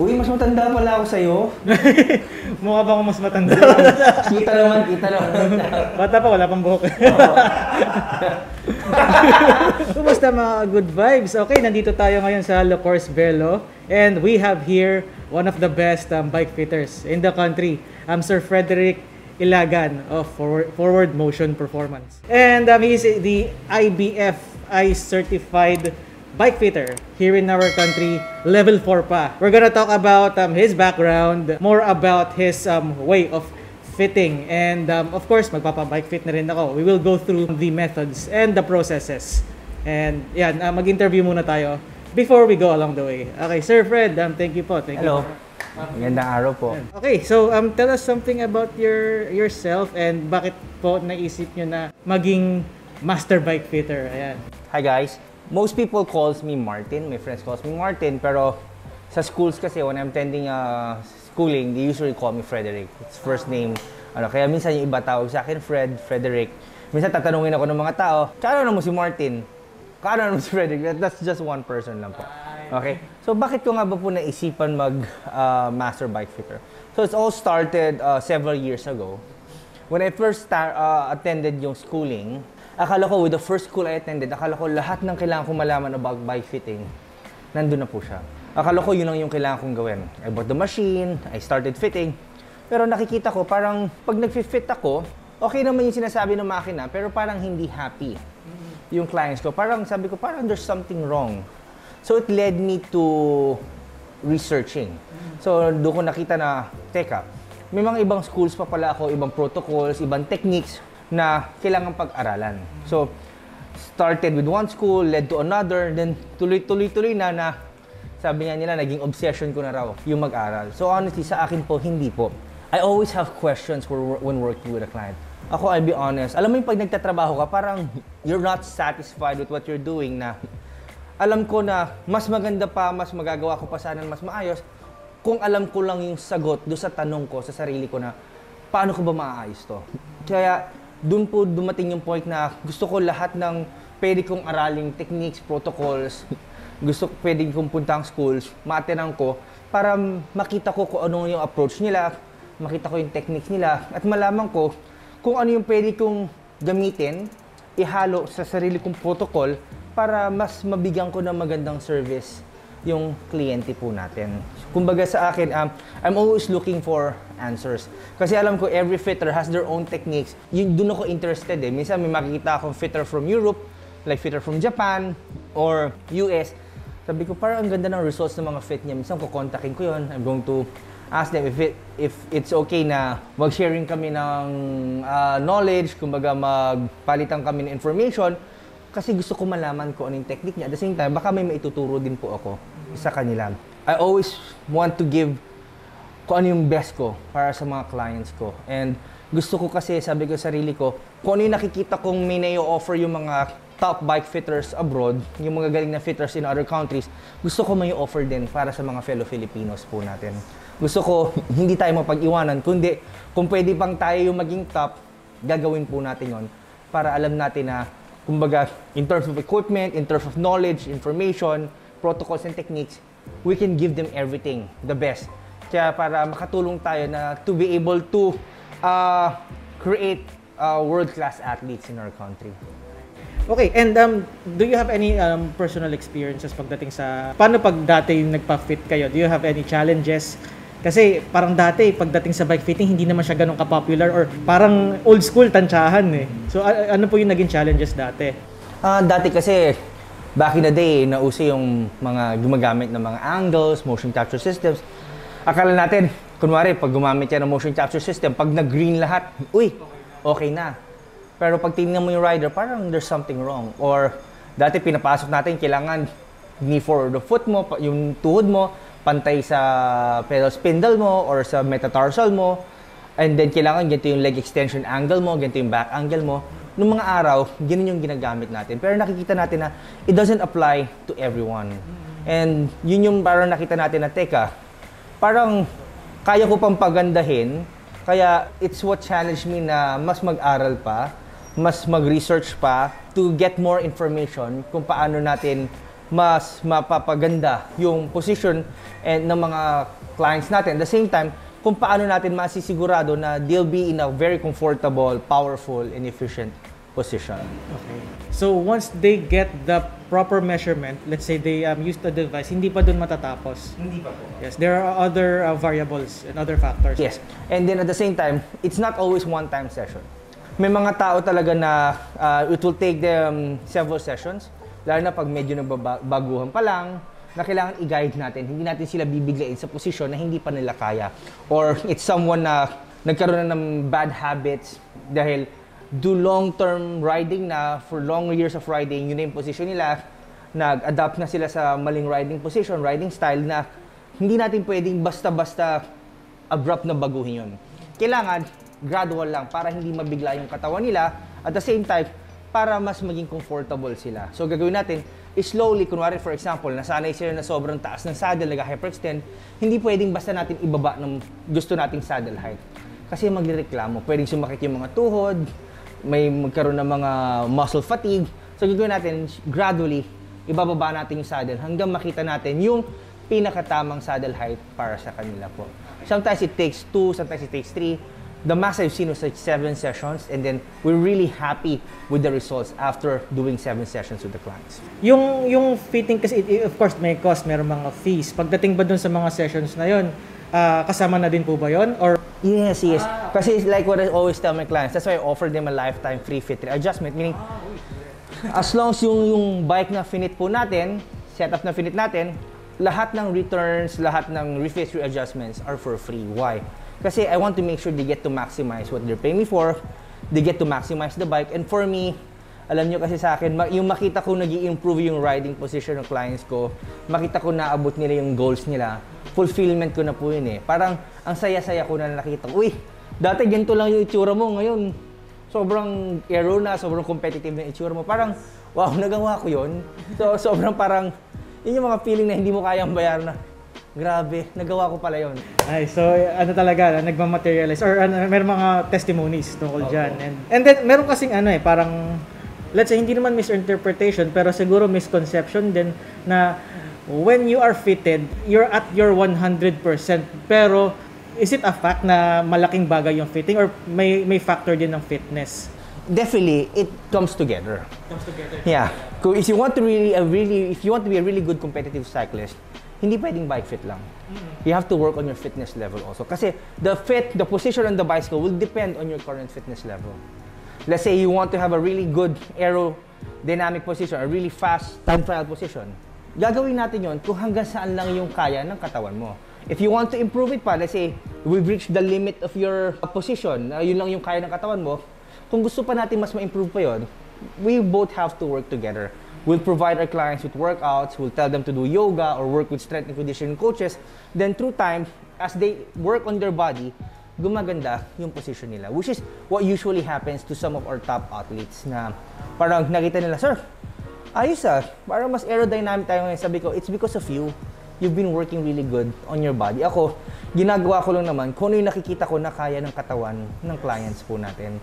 Uy, mas matanda pala ako sa'yo. Mukha ba ako mas matanda? kita naman, kita naman. Bata pa, wala pang buhok. Kumusta mga good vibes? Okay, nandito tayo ngayon sa Locors Velo. And we have here one of the best um, bike fitters in the country. I'm Sir Frederick Ilagan of Forward, Forward Motion Performance. And um, he's the IBFI certified bike fitter here in our country, level 4 pa. We're gonna talk about um, his background, more about his um, way of fitting, and um, of course, magpapa-bike fit na rin ako. We will go through the methods and the processes. And yan, uh, mag-interview muna tayo before we go along the way. Okay, Sir Fred, um, thank you po. Thank Hello. you. Magandang araw po. Okay, so um, tell us something about your yourself and bakit po naisip nyo na maging master bike fitter. Ayan. Hi guys. Most people calls me Martin. My friends calls me Martin. Pero sa schools kasi, when I'm attending uh, schooling, they usually call me Frederick. It's first name. Ano, kaya minsan yung iba tawag sa akin, Fred, Frederick. Minsan tatanungin ako ng mga tao, kano mo si Martin? Kano mo si Frederick? That's just one person lang po. Okay? So bakit ko nga ba po naisipan mag uh, master bike fitter? So it's all started uh, several years ago. When I first star, uh, attended yung schooling, akala ko with the first school I attended, akala ko lahat ng kailangan kong malaman about bike fitting, nandun na po siya. Akala ko yun lang yung kailangan kong gawin. I bought the machine, I started fitting. Pero nakikita ko, parang pag nag-fit ako, okay naman yung sinasabi ng makina, pero parang hindi happy yung clients ko. Parang sabi ko, parang there's something wrong. So it led me to researching. So doon ko nakita na, teka, may mga ibang schools pa pala ako, ibang protocols, ibang techniques na kailangan pag-aralan. So started with one school, led to another, then tuloy-tuloy-tuloy na na sabi nga nila, naging obsession ko na raw yung mag-aral. So honestly, sa akin po, hindi po. I always have questions when working with a client. Ako, I'll be honest. Alam mo yung pag nagtatrabaho ka, parang you're not satisfied with what you're doing na alam ko na mas maganda pa, mas magagawa ko pa sana mas maayos kung alam ko lang yung sagot do sa tanong ko sa sarili ko na paano ko ba maaayos to. Kaya doon po dumating yung point na gusto ko lahat ng pwede kong araling techniques, protocols, gusto ko pwede kong puntang schools, maatenang ko para makita ko kung ano yung approach nila, makita ko yung techniques nila, at malaman ko kung ano yung pwede kong gamitin, ihalo sa sarili kong protocol para mas mabigyan ko ng magandang service yung kliyente po natin. Kumbaga sa akin, um, I'm always looking for answers. Kasi alam ko every fitter has their own techniques. Yun, doon ako interested eh. Minsan may makikita akong fitter from Europe, like fitter from Japan, or US. Sabi ko, parang ang ganda ng results ng mga fit niya. Minsan kukontakin ko yun. I'm going to ask them if it, if it's okay na mag-sharing kami ng uh, knowledge, kumbaga magpalitan kami ng information kasi gusto ko malaman ko anong technique niya. At the same time, baka may maituturo din po ako sa kanila. I always want to give kung ano yung best ko para sa mga clients ko. And gusto ko kasi, sabi ko sa sarili ko, kung ano yung nakikita kong may na-offer yung mga top bike fitters abroad, yung mga galing na fitters in other countries, gusto ko may offer din para sa mga fellow Filipinos po natin. Gusto ko hindi tayo mapag-iwanan, kundi kung pwede pang tayo yung maging top, gagawin po natin yon para alam natin na kumbaga, in terms of equipment, in terms of knowledge, information, protocols and techniques, we can give them everything, the best. Kaya para makatulong tayo na to be able to uh, create uh, world-class athletes in our country. Okay, and um, do you have any um, personal experiences pagdating sa... Paano pag dati nagpa-fit kayo? Do you have any challenges? Kasi parang dati, pagdating sa bike fitting, hindi naman siya ganun ka-popular or parang old school, tansyahan eh. So a- ano po yung naging challenges dati? Ah, dati kasi, back in the day, nauso yung mga gumagamit ng mga angles, motion capture systems. Akala natin, kunwari, pag gumamit yan ng motion capture system, pag nag-green lahat, uy, okay na. Pero pag tingnan mo yung rider, parang there's something wrong. Or dati pinapasok natin, kailangan knee forward the foot mo, yung tuhod mo, pantay sa pedal spindle mo or sa metatarsal mo. And then kailangan ganito yung leg extension angle mo, ganito yung back angle mo. Noong mga araw, ganun yung ginagamit natin. Pero nakikita natin na it doesn't apply to everyone. And yun yung parang nakita natin na, teka, parang kaya ko pang pagandahin, kaya it's what challenged me na mas mag-aral pa, mas mag-research pa to get more information kung paano natin mas mapapaganda yung position and ng mga clients natin. At the same time, kung paano natin masisigurado na they'll be in a very comfortable, powerful, and efficient position. Okay. So once they get the proper measurement, let's say they um, use the device, hindi pa dun matatapos. Hindi pa po. Yes, there are other uh, variables and other factors. Yes. And then at the same time, it's not always one-time session. May mga tao talaga na uh, it will take them several sessions, lalo na pag medyo nagbabaguhan pa lang, na kailangan i-guide natin. Hindi natin sila bibiglain sa posisyon na hindi pa nila kaya. Or it's someone na nagkaroon na ng bad habits dahil do long-term riding na for long years of riding, yun na yung position nila, nag-adapt na sila sa maling riding position, riding style na hindi natin pwedeng basta-basta abrupt na baguhin yun. Kailangan gradual lang para hindi mabigla yung katawan nila at the same time para mas maging comfortable sila. So gagawin natin, slowly, kunwari for example, nasanay sila na sobrang taas ng saddle, nag-hyperextend, hindi pwedeng basta natin ibaba ng gusto nating saddle height. Kasi magreklamo, pwedeng sumakit yung mga tuhod, may magkaroon ng mga muscle fatigue. So gagawin natin, gradually, ibababa natin yung saddle hanggang makita natin yung pinakatamang saddle height para sa kanila po. Sometimes it takes two, sometimes it takes three, the max I've seen was like seven sessions and then we're really happy with the results after doing seven sessions with the clients. Yung yung fitting kasi it, of course may cost, meron mga fees. Pagdating ba dun sa mga sessions na yon, uh, kasama na din po ba yon or Yes, yes. Kasi like what I always tell my clients, that's why I offer them a lifetime free fit adjustment. Meaning, as long as yung, yung bike na finit po natin, setup na finit natin, lahat ng returns, lahat ng refit adjustments are for free. Why? Kasi I want to make sure they get to maximize what they're paying me for. They get to maximize the bike. And for me, alam nyo kasi sa akin, yung makita ko nag improve yung riding position ng clients ko, makita ko naabot nila yung goals nila, fulfillment ko na po yun eh. Parang ang saya-saya ko na nakita ko, uy, dati ganito lang yung itsura mo, ngayon sobrang aero na, sobrang competitive na itsura mo. Parang, wow, nagawa ko yun. So, sobrang parang, yun yung mga feeling na hindi mo kayang bayaran na, Grabe, nagawa ko pala yon. Ay, so ano talaga, nagma-materialize or ano, meron mga testimonies tungkol okay. dyan. And, and then meron kasing ano eh, parang let's say hindi naman misinterpretation pero siguro misconception din na when you are fitted, you're at your 100% pero is it a fact na malaking bagay yung fitting or may may factor din ng fitness? Definitely, it comes together. Comes together. Yeah. If you want to really, a really, if you want to be a really good competitive cyclist, hindi pwedeng bike fit lang. You have to work on your fitness level also. Kasi the fit, the position on the bicycle will depend on your current fitness level. Let's say you want to have a really good aerodynamic position, a really fast time trial position. Gagawin natin yon kung hanggang saan lang yung kaya ng katawan mo. If you want to improve it pa, let's say, we've reached the limit of your position, uh, yun lang yung kaya ng katawan mo, kung gusto pa natin mas ma-improve pa yon, we both have to work together. We'll provide our clients with workouts, we'll tell them to do yoga or work with strength and conditioning coaches. Then through time, as they work on their body, gumaganda yung position nila. Which is what usually happens to some of our top athletes na parang nakita nila, Sir, ayos ah, parang mas aerodynamic tayo ngayon. Sabi ko, it's because of you. You've been working really good on your body. Ako, ginagawa ko lang naman kung ano yung nakikita ko na kaya ng katawan ng clients po natin.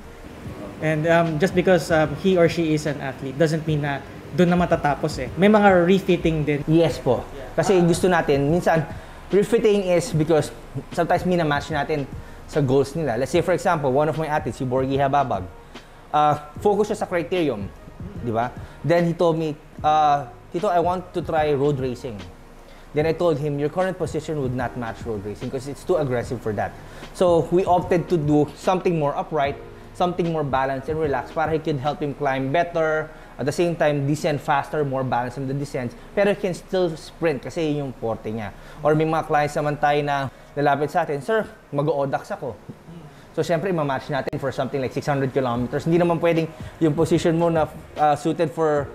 And um, just because um, he or she is an athlete doesn't mean na doon na matatapos eh. May mga refitting din. Yes po. Kasi gusto natin, minsan, refitting is because sometimes minamatch natin sa goals nila. Let's say for example, one of my athletes, si Borgi Hababag, uh, focus siya sa criterium, di ba? Then he told me, uh, Tito, I want to try road racing. Then I told him, your current position would not match road racing because it's too aggressive for that. So we opted to do something more upright, something more balanced and relaxed para he could help him climb better, at the same time, descend faster, more balance in the descent, pero can still sprint kasi yun yung forte niya. Or may mga clients naman tayo na lalapit sa atin, Sir, mag-ODAX ako. So, syempre, ma-match natin for something like 600 kilometers. Hindi naman pwedeng yung position mo na uh, suited for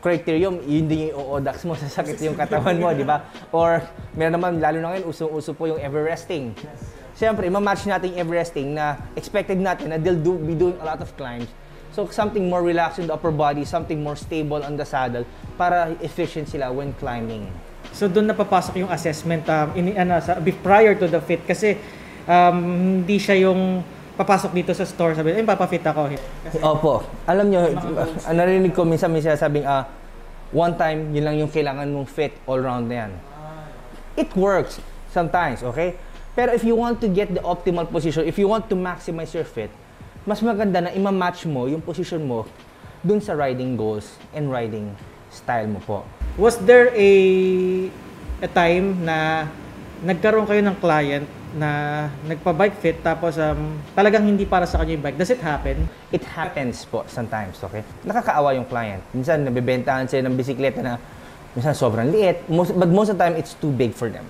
criterium, yun din yung ODAX mo, sasakit yung katawan mo, di ba? Or, meron naman, lalo na ngayon, uso-uso po yung Everesting. Siyempre, ma-match natin yung Everesting na expected natin na they'll do, be doing a lot of climbs. So something more relaxed in the upper body, something more stable on the saddle para efficient sila when climbing. So doon napapasok yung assessment um, in, ano, sa, prior to the fit kasi um, hindi siya yung papasok dito sa store sabi, ay papafit ako. Kasi, Opo. Alam nyo, uh, narinig ko minsan minsan sabing, ah, one time, yun lang yung kailangan mong fit all round na yan. It works sometimes, okay? Pero if you want to get the optimal position, if you want to maximize your fit, mas maganda na ima-match mo yung position mo dun sa riding goals and riding style mo po. Was there a a time na nagkaroon kayo ng client na nagpa-bike fit tapos um, talagang hindi para sa kanya yung bike? Does it happen? It happens po sometimes, okay? Nakakaawa yung client. Minsan, nabibentahan sila ng bisikleta na minsan sobrang liit, most, but most of the time, it's too big for them.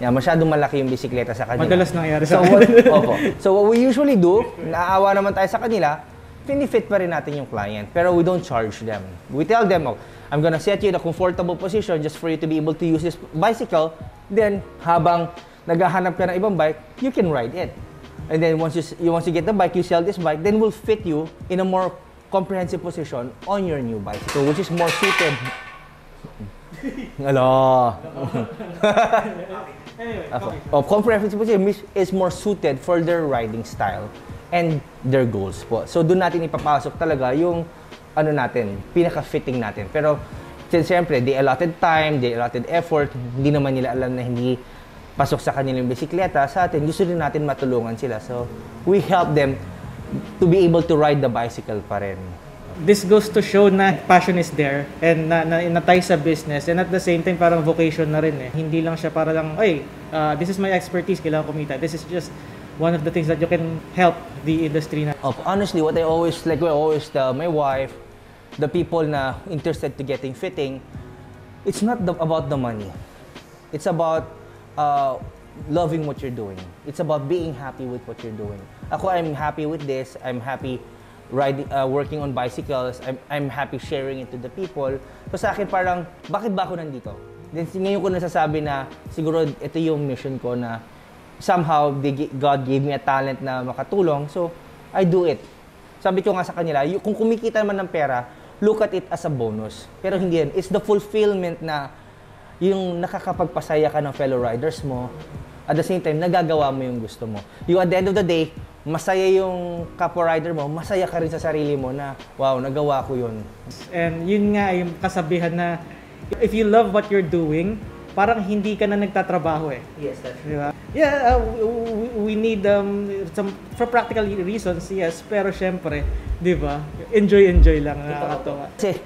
Yeah, masyadong malaki yung bisikleta sa kanila. Madalas nangyayari So sa what, akin. opo. So what we usually do, naaawa naman tayo sa kanila, pinifit pa rin natin yung client. Pero we don't charge them. We tell them, oh, I'm gonna set you in a comfortable position just for you to be able to use this bicycle. Then, habang naghahanap ka ng ibang bike, you can ride it. And then once you, you once you get the bike, you sell this bike, then we'll fit you in a more comprehensive position on your new bicycle, which is more suited. Hello. Ako. Oh, comprehensive position mis- is more suited for their riding style and their goals po. So doon natin ipapasok talaga yung ano natin, pinaka-fitting natin. Pero since siyempre, they allotted time, they allotted effort, hindi naman nila alam na hindi pasok sa kanilang bisikleta. Sa atin, gusto rin natin matulungan sila. So we help them to be able to ride the bicycle pa rin. This goes to show na passion is there and na, na, na tie sa business and at the same time parang vocation na rin eh. Hindi lang siya para lang, ay, uh, this is my expertise, kailangan kumita. This is just one of the things that you can help the industry na. Of honestly, what I always like, I always tell my wife, the people na interested to getting fitting, it's not the, about the money. It's about uh, loving what you're doing. It's about being happy with what you're doing. Ako, I'm happy with this. I'm happy riding, uh, working on bicycles. I'm, I'm happy sharing it to the people. So sa akin parang, bakit ba ako nandito? Then ngayon ko nasasabi na siguro ito yung mission ko na somehow they, God gave me a talent na makatulong. So I do it. Sabi ko nga sa kanila, kung kumikita man ng pera, look at it as a bonus. Pero hindi yan. It's the fulfillment na yung nakakapagpasaya ka ng fellow riders mo. At the same time, nagagawa mo yung gusto mo. Yung at the end of the day, masaya yung kapwa rider mo, masaya ka rin sa sarili mo na, wow, nagawa ko yun. And yun nga yung kasabihan na if you love what you're doing, parang hindi ka na nagtatrabaho eh. Yes, that's Di ba? Yeah, uh, we, we need um, some, for practical reasons, yes. Pero syempre, di ba? Enjoy, enjoy lang. Nakakatawa. Kasi,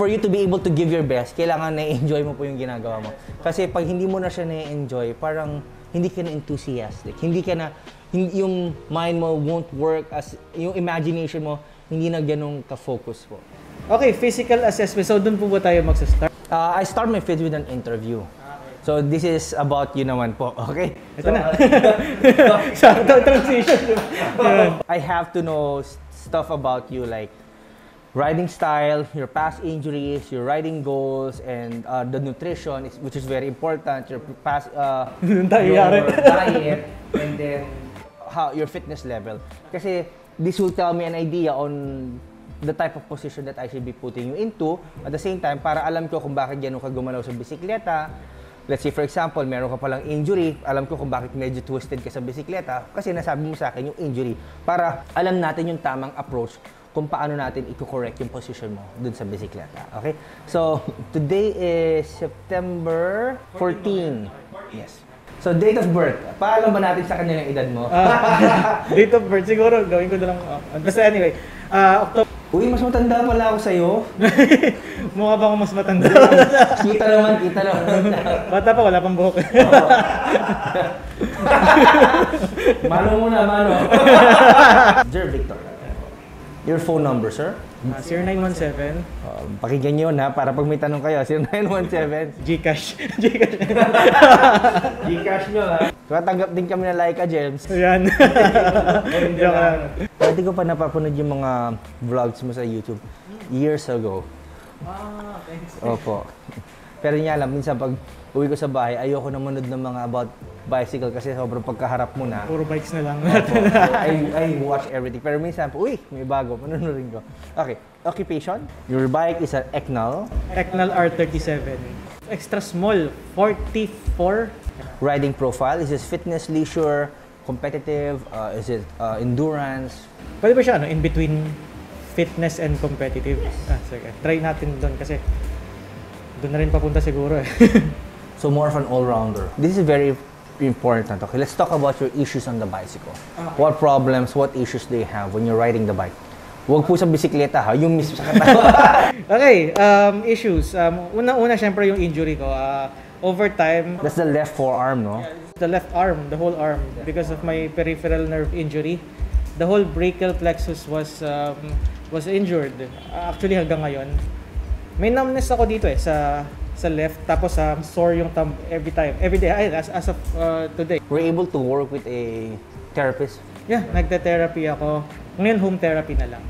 for you to be able to give your best, kailangan na-enjoy mo po yung ginagawa mo. Kasi pag hindi mo na siya na-enjoy, parang hindi ka na enthusiastic. Hindi ka na, hindi, yung mind mo won't work as, yung imagination mo, hindi na ganun ka-focus po. Okay, physical assessment. So, doon po ba tayo magsa-start? Uh, I start my fit with an interview. So this is about you naman po, okay? Ito na. Sakto transition. Yan. I have to know stuff about you like riding style, your past injuries, your riding goals, and uh, the nutrition, is, which is very important. Your past, uh, your diet, and then how your fitness level. Kasi this will tell me an idea on the type of position that I should be putting you into. At the same time, para alam ko kung bakit gano'n ka gumalaw sa bisikleta. Let's say, for example, meron ka palang injury. Alam ko kung bakit medyo twisted ka sa bisikleta. Kasi nasabi mo sa akin yung injury. Para alam natin yung tamang approach kung paano natin i-correct yung position mo dun sa bisikleta. Okay? So, today is September 14. Yes. So, date of birth. Paalam ba natin sa kanila yung edad mo? Ah, date of birth, siguro gawin ko na lang. oh. Basta anyway, ah, October. Uy, mas matanda pala ako sa'yo. Mukha ba ako mas matanda? kita naman, kita naman. Bata pa, wala pang buhok. mano muna, mano. Sir Victor. Your phone number, sir? Ah, 0917 Uh, pakinggan nyo yun ha, para pag may tanong kayo, 0917. Gcash. Gcash. Gcash nyo ha. Tumatanggap din kami ng Laika Gems. Ayan. Dati ko pa napapanood yung mga vlogs mo sa YouTube years ago. Ah, thanks. Opo. Pero niya alam, minsan pag uwi ko sa bahay, ayoko na manood ng mga about bicycle kasi sobrang pagkaharap mo na. Puro bikes na lang. Opo. I, I watch everything. Pero minsan, uy, may bago, manunurin ko. Okay, occupation. Your bike is an Eknal. Eknal R37. Extra small, 44. Riding profile, is this fitness, leisure, competitive, uh, is it uh, endurance? Pwede ba siya ano, in between fitness and competitive. Ah, sige. Try natin doon kasi doon na rin papunta siguro eh. So more of an all-rounder. This is very important. Okay, let's talk about your issues on the bicycle. What problems, what issues do you have when you're riding the bike? Huwag po sa bisikleta ha, yung mismo sa katawan. okay, um, issues. Um, Una-una, syempre yung injury ko. Uh, over time, That's the left forearm, no? the left arm, the whole arm, because of my peripheral nerve injury, the whole brachial plexus was um, was injured. Uh, Actually hanggang ngayon, may numbness ako dito eh sa sa left tapos um, sore yung thumb every time, every day ay, as, as of uh, today. We're able to work with a therapist. Yeah, nagte-therapy ako. Ngayon home therapy na lang.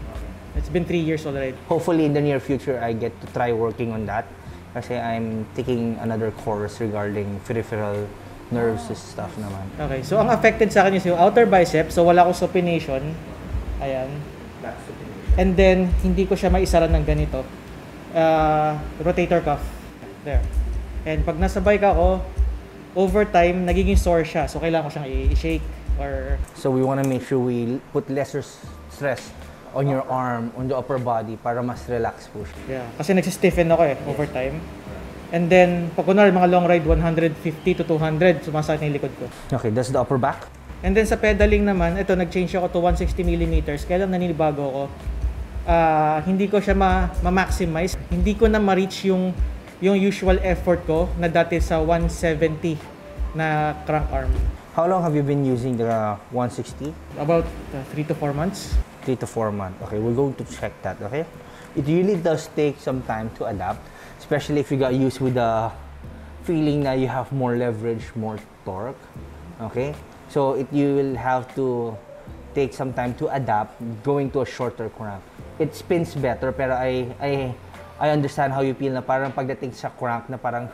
It's been three years already. Hopefully in the near future, I get to try working on that. Kasi I'm taking another course regarding peripheral nerves and stuff naman. Okay, so ang affected sa akin is yung outer bicep, so wala akong supination. Ayan. And then, hindi ko siya maisara ng ganito. Uh, rotator cuff. There. And pag nasa bike ako, over time, nagiging sore siya. So, kailangan ko siyang i-shake or... So we want to make sure we put lesser stress on your arm, on the upper body para mas relax po siya. Yeah. Kasi nagsistiffen ako eh, over time. And then, pag kunwari mga long ride, 150 to 200, sumasakit na yung likod ko. Okay, that's the upper back. And then sa pedaling naman, ito nag-change ako to 160 millimeters. Kaya lang naninibago ako. Ah, hindi ko siya ma- ma-maximize. Hindi ko na ma-reach yung yung usual effort ko na dati sa 170 na crank arm. How long have you been using the 160? About 3 to 4 months. 3 to 4 months. Okay, we're going to check that, okay? It really does take some time to adapt, especially if you got used with the feeling that you have more leverage, more torque. Okay? So it you will have to take some time to adapt going to a shorter crank. It spins better pero I I I understand how you feel na parang pagdating sa crank na parang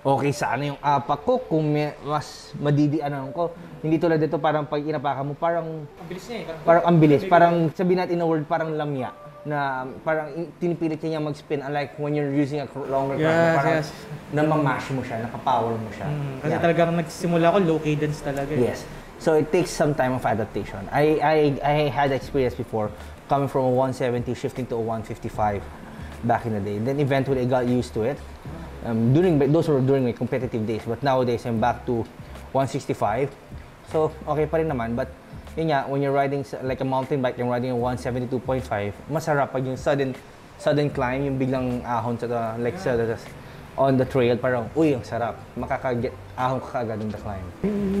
okay sana yung apak ko kung may, mas madidianan ko. Hindi tulad dito parang pag inapakan mo parang Ang bilis niya eh. parang ang bilis. Parang sabihin natin in a word, parang lamya. Na parang in- tinipilit niya mag-spin. Unlike when you're using a longer crank, na Yes, parang yes. namamash mo siya, nakapower mo siya. Mm, kasi Yeah. talagang nagsimula ako low cadence talaga. eh. Yes. So it takes some time of adaptation. I, I, I had experience before coming from a 170 shifting to a 155 back in the day. Then eventually I got used to it. Um, during those were during my competitive days, but nowadays I'm back to 165. So okay pa rin naman, but yun nga, when you're riding like a mountain bike, you're riding a 172.5, masarap pag yung sudden sudden climb, yung biglang ahon sa the, like sa the, on the trail, parang, uy, ang sarap. Makakaget, ahon ka kaagad on the climb.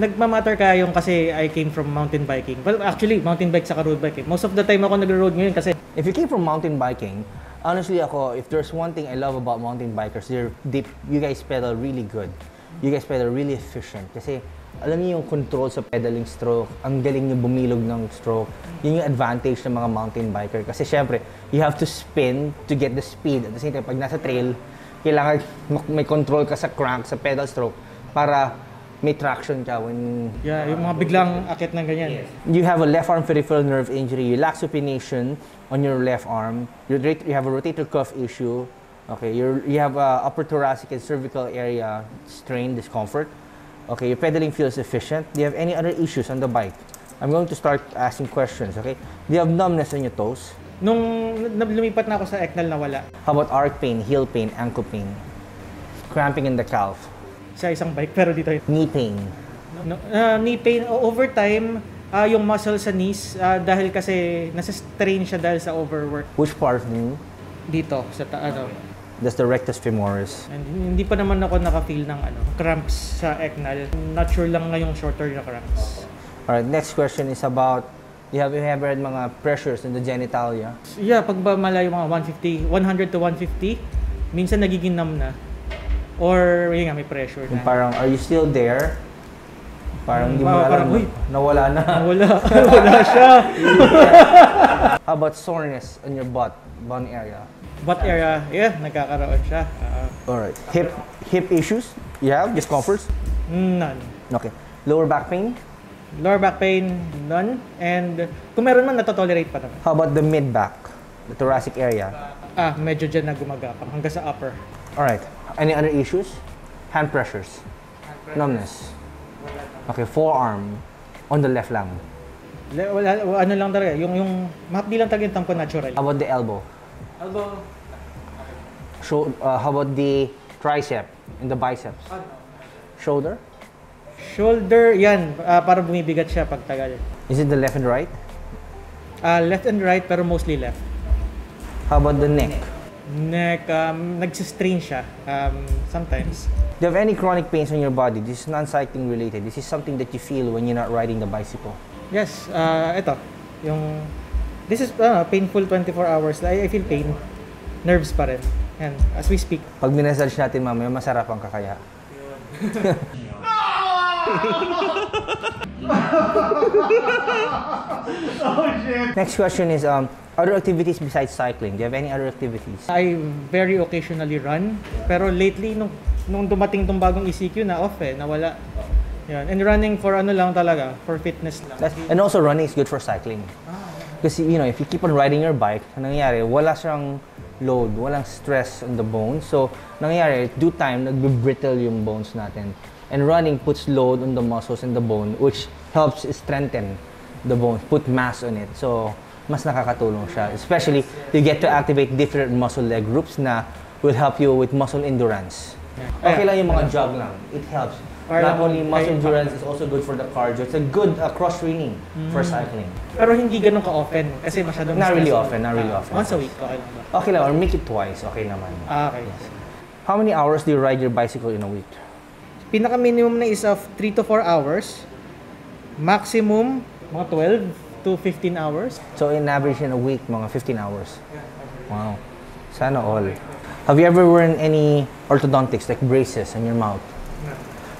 Nagmamatter ka yung kasi I came from mountain biking. Well, actually, mountain bike sa road bike eh. Most of the time ako nagro-road ngayon kasi If you came from mountain biking, honestly ako, if there's one thing I love about mountain bikers, they're deep, you guys pedal really good. You guys pedal really efficient. Kasi alam niyo yung control sa pedaling stroke, ang galing niyo bumilog ng stroke. Yun yung advantage ng mga mountain biker. Kasi syempre, you have to spin to get the speed. At the same time, pag nasa trail, kailangan may control ka sa crank, sa pedal stroke, para may traction ka when yeah, yung mga biglang akit ng ganyan. you have a left arm peripheral nerve injury, you lack supination on your left arm, you, you have a rotator cuff issue, okay, you're, you have a upper thoracic and cervical area strain, discomfort, okay, your pedaling feels efficient. Do you have any other issues on the bike? I'm going to start asking questions, okay? Do you have numbness on your toes? Nung lumipat na ako sa Eknal na wala, How about arc pain, heel pain, ankle pain? Cramping in the calf, sa isang bike, pero dito, knee pain, no, ah, knee pain, over time, ah, yung muscle sa knees, ah, dahil kasi nasa strain siya dahil sa overwork which part of knee? dito, sa ta- ano. That's the rectus femoris. And hindi pa naman ako naka-feel ng ano, cramps sa Eknal. Not sure lang ngayong shorter na cramps. Alright, next question is about, you have you ever had mga pressures in the genitalia? Yeah, pag ba malayo mga 150, 100 to 150, minsan nagiging numb na. Or, yun nga, may pressure Yung na. parang, are you still there? Parang hindi mo alam, parang, uy. nawala na. Wala, wala siya. How about soreness on your butt, bone area? What area? Yeah, nagkakaroon siya. Ah, Alright. Hip, hip issues? You have? Discomforts? none. Okay. Lower back pain? Lower back pain, none. And kung meron man, natotolerate pa naman. How about the mid back? The thoracic area? Ah, medyo dyan na gumagapang hanggang sa upper. Alright. Any other issues? Hand pressures? Numbness? Okay, forearm. On the left lang. Le- Wala, ano lang talaga, yung, yung mahapdi lang talaga yung tampo natural. How about the elbow? Elbow. Show, uh, how about the tricep and the biceps? Shoulder? Shoulder, yan, ah, para bumibigat siya pag tagal. Is it the left and right? Ah, left and right, pero mostly left. How about the neck? Neck, um, nagsistrain siya um, sometimes. Do you have any chronic pains on your body? This is non-cycling related. This is something that you feel when you're not riding the bicycle. Yes, ah, ito. Yung, this is ah, painful 24 hours. I, I feel pain. Nerves pa rin. Yan, as we speak. Pag minessage natin mamaya, masarap ang kakaya. Next question is um, other activities besides cycling. Do you have any other activities? I very occasionally run. Pero lately, nung, nung dumating tong bagong ECQ na off eh, nawala. Yan. And running for ano lang talaga, for fitness lang. That's, and also running is good for cycling. Kasi you know, if you keep on riding your bike, ang nangyayari, wala siyang load, walang stress on the bones. So, nangyayari, due time, nagbe-brittle yung bones natin. And running puts load on the muscles and the bone, which helps strengthen the bones, put mass on it. So, mas nakakatulong siya. Especially, you get to activate different muscle leg groups na will help you with muscle endurance. Okay lang yung mga jog lang. It helps. Not only muscle ay- endurance, it's also good for the cardio. It's a good uh, cross-training for cycling. Pero hindi ganun ka-often kasi masyadong Not really often, not really Ah, often. Once a week, okay lang ba? Okay lang, or make it twice, okay naman. Ah, okay. How many hours do you ride your bicycle in a week? Pinaka-minimum na is of 3 to 4 hours. Maximum, mga 12 to 15 hours. So in average in a week, mga 15 hours. Wow. Sana all. Have you ever worn any orthodontics like braces on your mouth?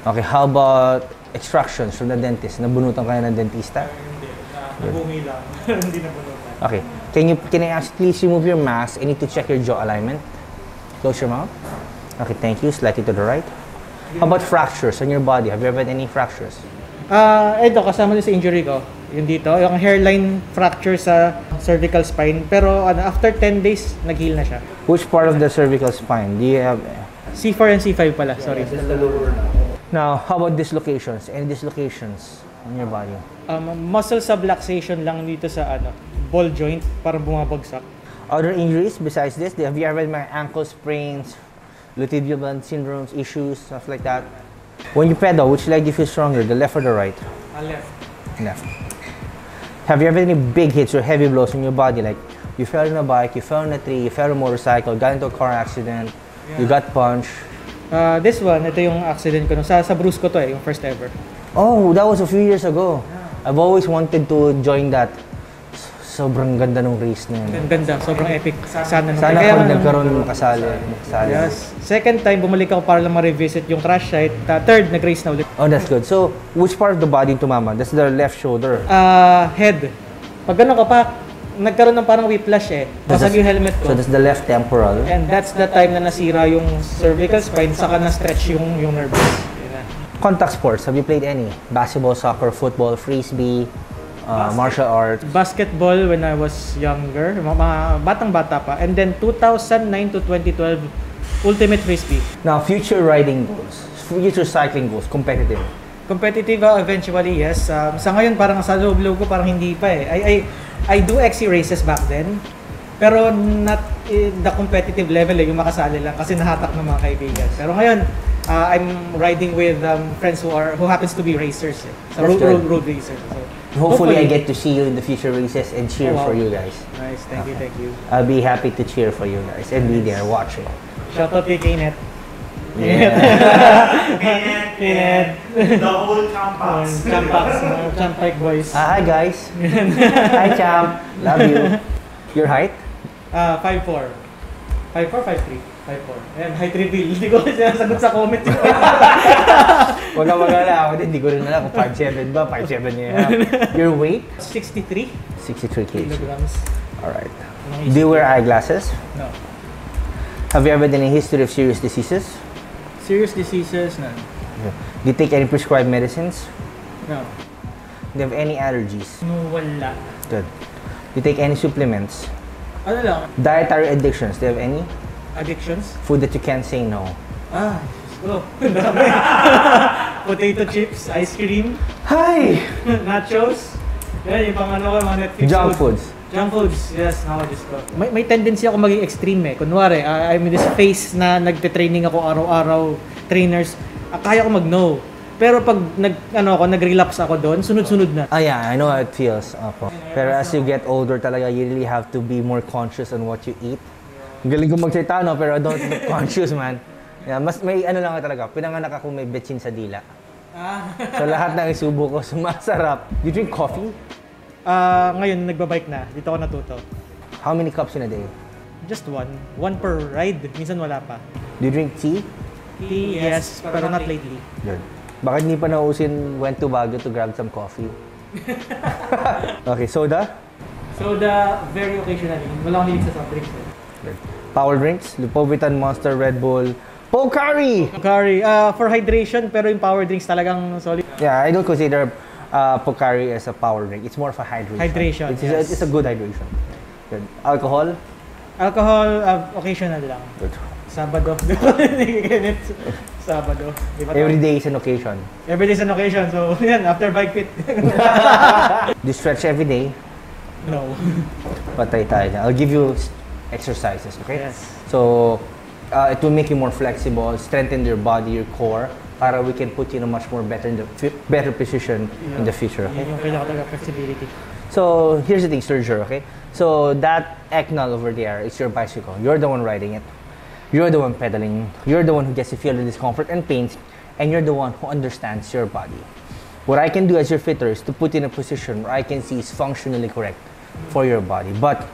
Okay, how about extractions from the dentist? Nabunutan kayo ng dentista? Hindi. Nabungi lang. hindi na bunutan. Okay. Can you can I ask please remove your mask? I need to check your jaw alignment. Close your mouth. Okay, thank you. Slightly to the right. How about fractures on your body? Have you ever had any fractures? Ah, ito kasama din sa injury ko. Yung dito, yung hairline fracture sa cervical spine. Pero ano, after 10 days, nag-heal na siya. Which part of the cervical spine do you have? C4 and C5 pala, sorry. Now, how about dislocations? Any dislocations on your body? Um, muscle subluxation lang dito sa ano, ball joint, parang bumabagsak. Other injuries besides this? Have you ever had my ankle sprains, luteal band syndromes, issues, stuff like that? When you pedal, which leg do you feel stronger, the left or the right? left. Left. Have you ever had any big hits or heavy blows on your body? Like you fell on a bike, you fell on a tree, you fell on a motorcycle, got into a car accident, you got punched. Ah, this one, ito yung accident ko. no. Sa, sa Bruce ko to eh, yung first ever. Oh, that was a few years ago. I've always wanted to join that. Sobrang ganda ng race na yun. Ang ganda, sobrang epic. Sana, nung- Sana kung nagkaroon makasali. makasali. Yes. Second time, bumalik ako para lang ma-revisit yung crash site. Ta- third, nag-race na ulit. Oh, that's good. So, which part of the body yung tumama? That's the left shoulder. Ah, head. Pag ganun ka pa, nagkaroon ng parang whiplash eh. Basag yung helmet ko. So, that's the left temporal. And that's the time na nasira yung cervical spine, saka na-stretch yung, yung nerves. Yun na. Contact sports, have you played any? Basketball, soccer, football, frisbee, uh, martial arts? Basketball when I was younger, mga, batang-bata pa. And then 2009 to 2012, Ultimate Frisbee. Now, future riding goals, future cycling goals, competitive. Competitive uh, eventually, yes. Um, sa ngayon, parang sa loob-loob ko, parang hindi pa eh. I, I, I do XC races back then. Pero not in the competitive level eh, yung makasali lang kasi nahatak ng mga kaibigan. Pero ngayon, uh, I'm riding with um, friends who are who happens to be racers eh. Sa That's road, good. road, road racers. So, Hopefully, I get to see you in the future races and cheer Oh, wow. for you guys. Nice, thank you, thank you. I'll be happy to cheer for you guys and be there watching. Shout out kay Kainet. Kenneth, Kenneth. and the whole campus. Champax, mga Champike boys. Ah, hi guys. hi champ. Love you. Your height? Ah, 5'4". 5'4", 5'3". 5'4". And height reveal. Hindi ko kasi nasagot sa comment yun. Ka mag-ala ako din. Hindi ko rin alam kung 5'7 ba, 5'7 niya. Your weight? 63 63 kg. kilograms. Alright. Do you wear eyeglasses? No. Have you ever done a history of serious diseases? Serious diseases? No. Do you take any prescribed medicines? No. Do you have any allergies? No, wala. Good. Do you take any supplements? Ano lang? Dietary addictions? Do you have any? Addictions? Food that you can't say no? Ah, oh, dami. Potato chips, ice cream, Hi! nachos, Yan, yung pang ano ko, mga Netflix Junk food. foods. Junk foods, yes, ako Diyos ko. May, may tendency ako maging extreme eh. Kunwari, uh, I'm in this phase na nagte-training ako araw-araw, trainers, ah, kaya ko mag-no. Pero pag nag, ano ako, nag-relapse ako doon, sunod-sunod na. Ah, yeah, I know how it feels. Opo. Pero as you get older talaga, you really have to be more conscious on what you eat. Galing ko magsalita, no? Pero don't be conscious, man. Yeah, mas may ano lang ako talaga, pinanganak ako may betchin sa dila. Ah. So lahat ng isubo ko, sumasarap. You drink coffee? Ah, ngayon, nagbabike na. Dito ako natuto. How many cups in a day? Just one. One per ride. Minsan wala pa. Do you drink tea? Tea, yes, pero not lately. Good. Bakit hindi pa nausin went to Baguio to grab some coffee? okay, soda? Soda, very occasionally. Wala akong hilig sa soft drinks. eh. Good. Power drinks? Lipovitan, Monster, Red Bull, Pocari! Pocari, ah, for hydration, pero yung power drinks talagang solid. Yeah, I don't consider uh, Pocari as a power drink. It's more of a hydration. Hydration, It's, yes. a, it's a good hydration. Good. Alcohol? Alcohol, ah, occasional lang. Good. Sabado. Ganit. Sabado. Every day is an occasion. Every day is an occasion. So, yan, after bike fit. Do you stretch every day? no. Patay tayo. I'll give you exercises, okay? Yes. So, uh, it will make you more flexible, strengthen your body, your core, para we can put you in a much more better, in the better position in the future. Yan yung kailangan flexibility. So, here's the thing, Sergio, okay? So, that Eknal over there is your bicycle. You're the one riding it. You're the one pedaling. You're the one who gets to feel the discomfort and pains. And you're the one who understands your body. What I can do as your fitter is to put you in a position where I can see is functionally correct for your body. But,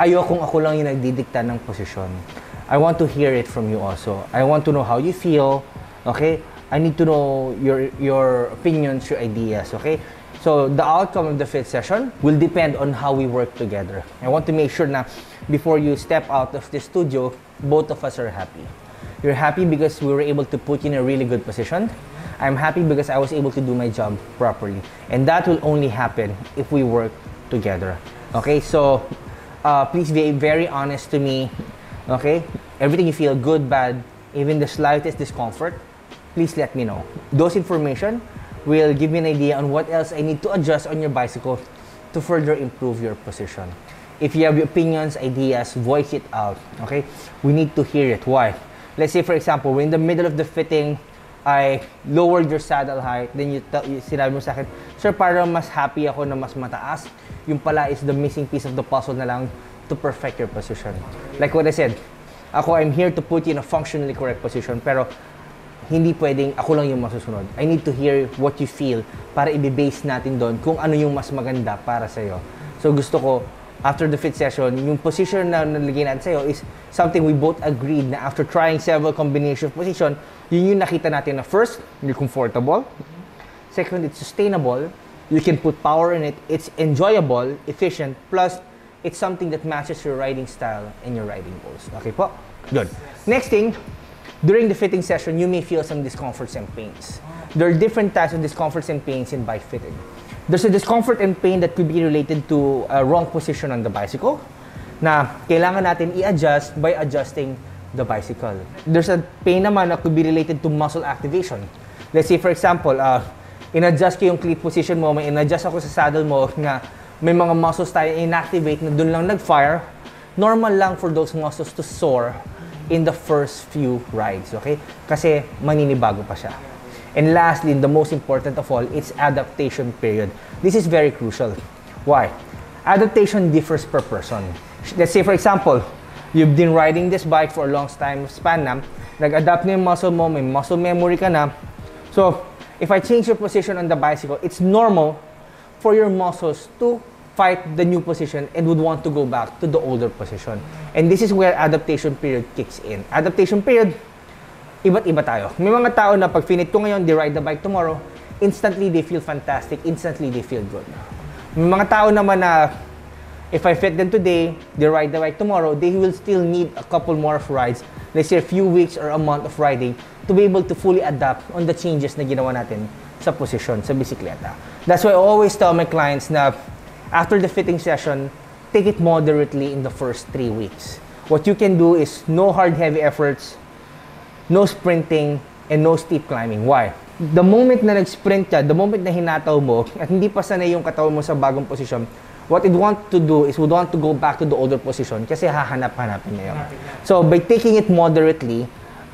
ayokong ako lang yung nagdidikta ng posisyon. I want to hear it from you also. I want to know how you feel, okay? I need to know your, your opinions, your ideas, okay? So the outcome of the fifth session will depend on how we work together. I want to make sure na before you step out of the studio, both of us are happy. You're happy because we were able to put you in a really good position. I'm happy because I was able to do my job properly. And that will only happen if we work together. Okay, so uh, please be very honest to me. Okay, everything you feel, good, bad, even the slightest discomfort, please let me know. Those information will give me an idea on what else I need to adjust on your bicycle to further improve your position. If you have opinions, ideas, voice it out. Okay? We need to hear it. Why? Let's say, for example, we're in the middle of the fitting, I lowered your saddle height, then you, you sinabi mo sa akin, Sir, para mas happy ako na mas mataas, yung pala is the missing piece of the puzzle na lang to perfect your position. Like what I said, ako, I'm here to put you in a functionally correct position, pero hindi pwedeng ako lang yung masusunod. I need to hear what you feel para i-base natin doon kung ano yung mas maganda para sa'yo. So gusto ko, after the fit session, yung position na nalagay natin sa'yo is something we both agreed na after trying several combination of position, yun yung nakita natin na first, you're comfortable. Second, it's sustainable. You can put power in it. It's enjoyable, efficient, plus it's something that matches your riding style and your riding goals. Okay po? Good. Next thing, during the fitting session, you may feel some discomforts and pains. There are different types of discomforts and pains in bike fitting. There's a discomfort and pain that could be related to a wrong position on the bicycle na kailangan natin i-adjust by adjusting the bicycle. There's a pain naman that could be related to muscle activation. Let's say, for example, uh, in-adjust ko yung cleat position mo, may in-adjust ako sa saddle mo nga may mga muscles tayo inactivate na dun lang nag-fire. Normal lang for those muscles to soar in the first few rides, okay? Kasi maninibago pa siya. And lastly, the most important of all, it's adaptation period. This is very crucial. Why? Adaptation differs per person. Let's say, for example, you've been riding this bike for a long time span na, nag-adapt na yung muscle mo, may muscle memory ka na. So, if I change your position on the bicycle, it's normal for your muscles to fight the new position and would want to go back to the older position. And this is where adaptation period kicks in. Adaptation period, iba't iba tayo. May mga tao na pag finit ko ngayon, they ride the bike tomorrow, instantly they feel fantastic, instantly they feel good. May mga tao naman na if I fit them today, they ride the bike tomorrow, they will still need a couple more of rides, let's say a few weeks or a month of riding to be able to fully adapt on the changes na ginawa natin sa position, sa bisikleta. That's why I always tell my clients na after the fitting session, take it moderately in the first three weeks. What you can do is no hard, heavy efforts, no sprinting, and no steep climbing. Why? the moment na nag-sprint ka, the moment na hinataw mo, at hindi pa sanay yung katawan mo sa bagong posisyon, what it want to do is would want to go back to the older position kasi hahanap-hanapin niya yun. So, by taking it moderately,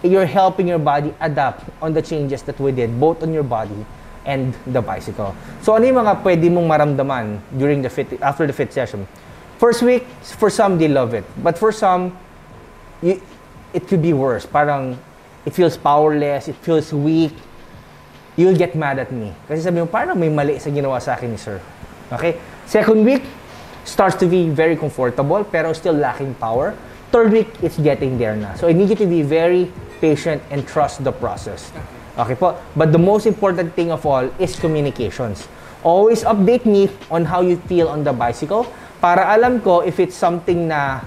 you're helping your body adapt on the changes that we did, both on your body and the bicycle. So, ano yung mga pwede mong maramdaman during the fit, after the fit session? First week, for some, they love it. But for some, you, it could be worse. Parang, it feels powerless, it feels weak, you'll get mad at me. Kasi sabi mo, parang may mali sa ginawa sa akin ni sir. Okay? Second week, starts to be very comfortable, pero still lacking power. Third week, it's getting there na. So I need you to be very patient and trust the process. Okay po? But the most important thing of all is communications. Always update me on how you feel on the bicycle para alam ko if it's something na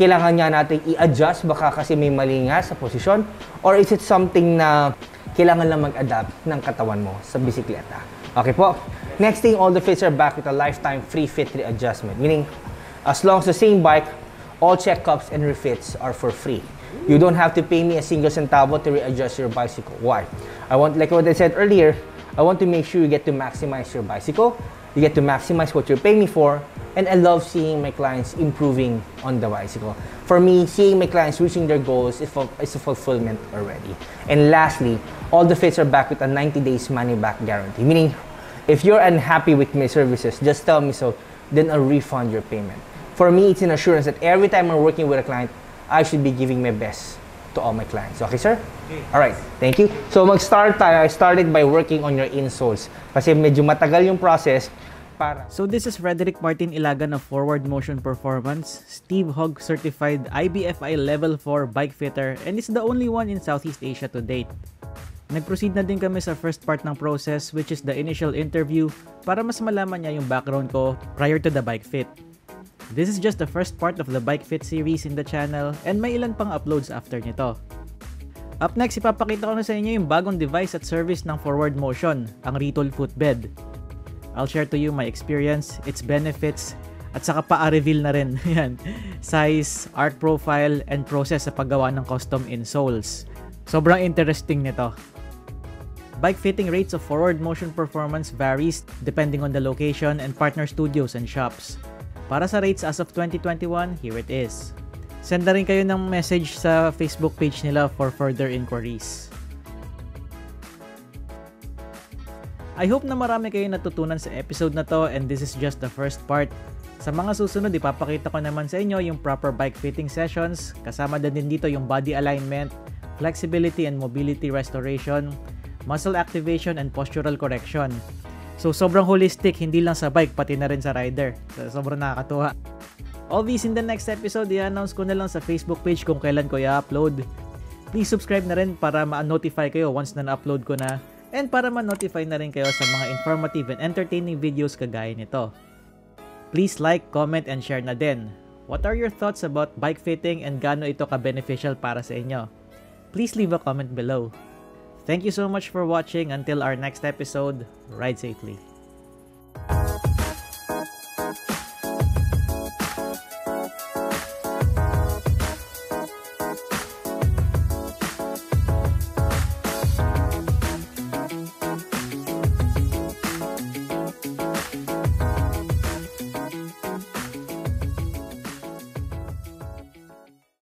kailangan nga natin i-adjust baka kasi may mali nga sa posisyon or is it something na kailangan lang mag-adapt ng katawan mo sa bisikleta. Okay po? Next thing, all the fits are back with a lifetime free fit readjustment. Meaning, as long as the same bike, all checkups and refits are for free. You don't have to pay me a single centavo to readjust your bicycle. Why? I want, like what I said earlier, I want to make sure you get to maximize your bicycle, you get to maximize what you're paying me for, and I love seeing my clients improving on the bicycle. For me, seeing my clients reaching their goals is, is a fulfillment already. And lastly, all the fits are back with a 90 days money back guarantee. Meaning, if you're unhappy with my services, just tell me so, then I'll refund your payment. For me, it's an assurance that every time I'm working with a client, I should be giving my best to all my clients. Okay, sir? Okay. All right. Thank you. So, mag-start tayo. I started by working on your insoles. Kasi medyo matagal yung process para So this is Frederick Martin Ilagan of Forward Motion Performance, Steve Hogg certified IBFI level 4 bike fitter and is the only one in Southeast Asia to date. Nag-proceed na din kami sa first part ng process which is the initial interview para mas malaman niya yung background ko prior to the bike fit. This is just the first part of the bike fit series in the channel and may ilan pang uploads after nito. Up next, ipapakita ko na sa inyo yung bagong device at service ng Forward Motion, ang Retol Footbed. I'll share to you my experience, its benefits, at saka pa-reveal na rin. Yan. Size, art profile, and process sa paggawa ng custom insoles. Sobrang interesting nito. Bike fitting rates of forward motion performance varies depending on the location and partner studios and shops. Para sa rates as of 2021, here it is. Send na rin kayo ng message sa Facebook page nila for further inquiries. I hope na marami kayo natutunan sa episode na to and this is just the first part. Sa mga susunod, ipapakita ko naman sa inyo yung proper bike fitting sessions. Kasama din dito yung body alignment, flexibility and mobility restoration, muscle activation and postural correction. So sobrang holistic, hindi lang sa bike, pati na rin sa rider. So, sobrang nakakatuwa. All these in the next episode, i-announce ko na lang sa Facebook page kung kailan ko i-upload. Please subscribe na rin para ma-notify kayo once na na-upload ko na and para ma-notify na rin kayo sa mga informative and entertaining videos kagaya nito. Please like, comment, and share na din. What are your thoughts about bike fitting and gaano ito ka-beneficial para sa inyo? Please leave a comment below. Thank you so much for watching. Until our next episode, ride safely.